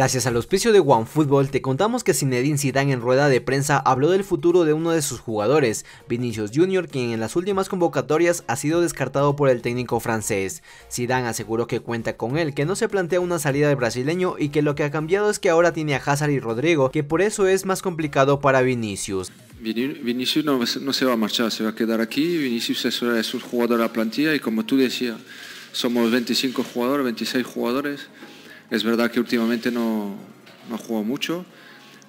Gracias al auspicio de OneFootball te contamos que Zinedine Zidane en rueda de prensa habló del futuro de uno de sus jugadores, Vinicius Jr., quien en las últimas convocatorias ha sido descartado por el técnico francés. Zidane aseguró que cuenta con él, que no se plantea una salida del brasileño y que lo que ha cambiado es que ahora tiene a Hazard y Rodrigo, que por eso es más complicado para Vinicius. Vinicius no, se va a marchar, se va a quedar aquí. Vinicius es, es un jugador de la plantilla y como tú decías, somos 25 jugadores, 26 jugadores es verdad que últimamente no, no jugado mucho,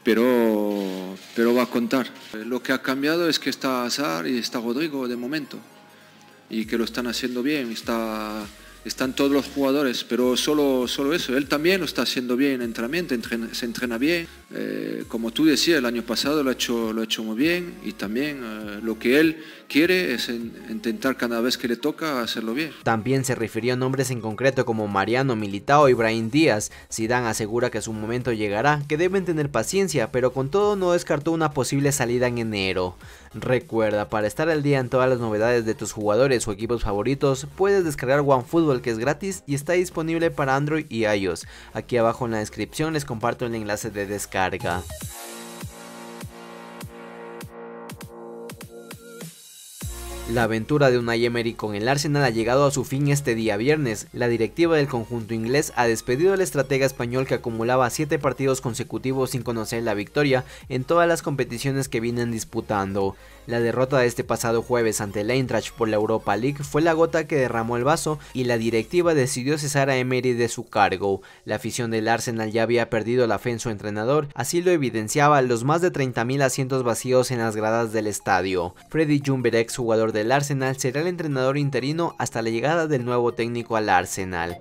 pero, pero va a contar. Lo que ha cambiado es que está Azar y está Rodrigo de momento, y que lo están haciendo bien. Está están todos los jugadores, pero solo, solo eso. Él también lo está haciendo bien en entrenamiento, se entrena bien. Eh, como tú decías, el año pasado lo ha hecho, lo ha hecho muy bien y también eh, lo que él quiere es intentar cada vez que le toca hacerlo bien. También se refirió a nombres en concreto como Mariano Militao y Brian Díaz. Zidane asegura que su momento llegará, que deben tener paciencia, pero con todo no descartó una posible salida en enero. Recuerda, para estar al día en todas las novedades de tus jugadores o equipos favoritos, puedes descargar OneFootball que es gratis y está disponible para Android y iOS. Aquí abajo en la descripción les comparto el enlace de descarga. La aventura de Unai Emery con el Arsenal ha llegado a su fin este día viernes. La directiva del conjunto inglés ha despedido al estratega español que acumulaba 7 partidos consecutivos sin conocer la victoria en todas las competiciones que vienen disputando. La derrota de este pasado jueves ante el Eintracht por la Europa League fue la gota que derramó el vaso y la directiva decidió cesar a Emery de su cargo. La afición del Arsenal ya había perdido la fe en su entrenador, así lo evidenciaba los más de 30.000 asientos vacíos en las gradas del estadio. Freddy ex jugador del Arsenal, será el entrenador interino hasta la llegada del nuevo técnico al Arsenal.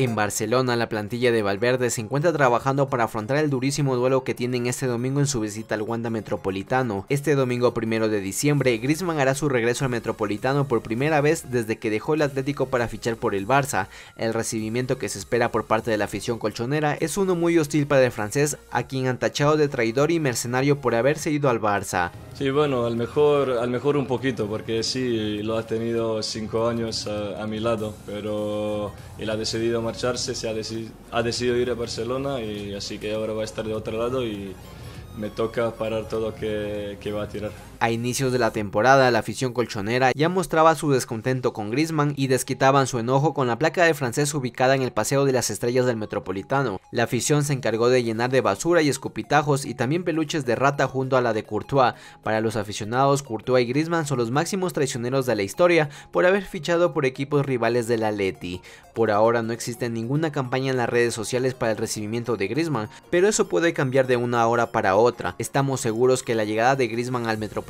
En Barcelona, la plantilla de Valverde se encuentra trabajando para afrontar el durísimo duelo que tienen este domingo en su visita al Wanda Metropolitano. Este domingo primero de diciembre, Griezmann hará su regreso al Metropolitano por primera vez desde que dejó el Atlético para fichar por el Barça. El recibimiento que se espera por parte de la afición colchonera es uno muy hostil para el francés, a quien han tachado de traidor y mercenario por haberse ido al Barça. Sí, bueno, al mejor, al mejor un poquito, porque sí, lo ha tenido cinco años a, mi lado, pero él ha decidido marcharse, se ha, ha decidido ir a Barcelona y así que ahora va a estar de otro lado y me toca parar todo que, que va a tirar. A inicios de la temporada, la afición colchonera ya mostraba su descontento con Griezmann y desquitaban su enojo con la placa de francés ubicada en el Paseo de las Estrellas del Metropolitano. La afición se encargó de llenar de basura y escupitajos y también peluches de rata junto a la de Courtois. Para los aficionados, Courtois y Griezmann son los máximos traicioneros de la historia por haber fichado por equipos rivales del Atleti. Por ahora no existe ninguna campaña en las redes sociales para el recibimiento de Griezmann, pero eso puede cambiar de una hora para otra. Estamos seguros que la llegada de Griezmann al Metropolitano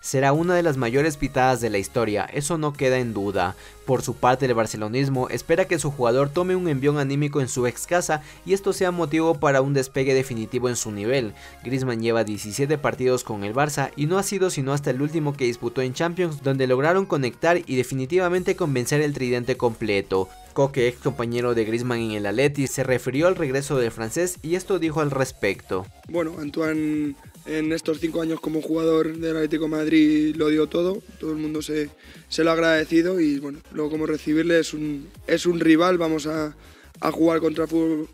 será una de las mayores pitadas de la historia, eso no queda en duda. Por su parte el barcelonismo espera que su jugador tome un envión anímico en su ex casa y esto sea motivo para un despegue definitivo en su nivel. Griezmann lleva 17 partidos con el Barça y no ha sido sino hasta el último que disputó en Champions donde lograron conectar y definitivamente convencer el tridente completo. Coque, ex compañero de Griezmann en el Atleti, se refirió al regreso del francés y esto dijo al respecto. Bueno, Antoine en estos cinco años como jugador del Atlético Madrid lo dio todo, todo el mundo se, se lo ha agradecido y bueno, luego como recibirle es un, es un rival, vamos a, a jugar contra el, fútbol,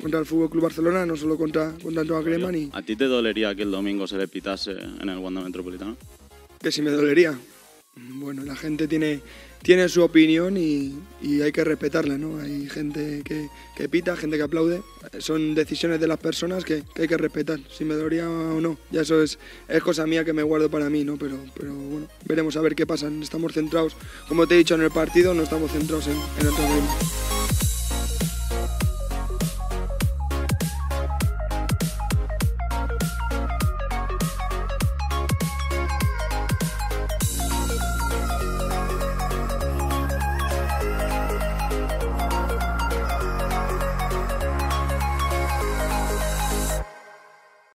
contra el Fútbol Club Barcelona, no solo contra, contra Antoine Griezmann. Y... ¿A ti te dolería que el domingo se le pitase en el Wanda Metropolitano? Que si me dolería. Bueno, la gente tiene, tiene su opinión y, hay que respetarla, ¿no? Hay gente que, pita, gente que aplaude. Son decisiones de las personas que, hay que respetar, si me dolería o no. Ya eso es, es cosa mía que me guardo para mí, ¿no? Pero, pero bueno, veremos a ver qué pasa. Estamos centrados, como te he dicho en el partido, no estamos centrados en, en el torneo.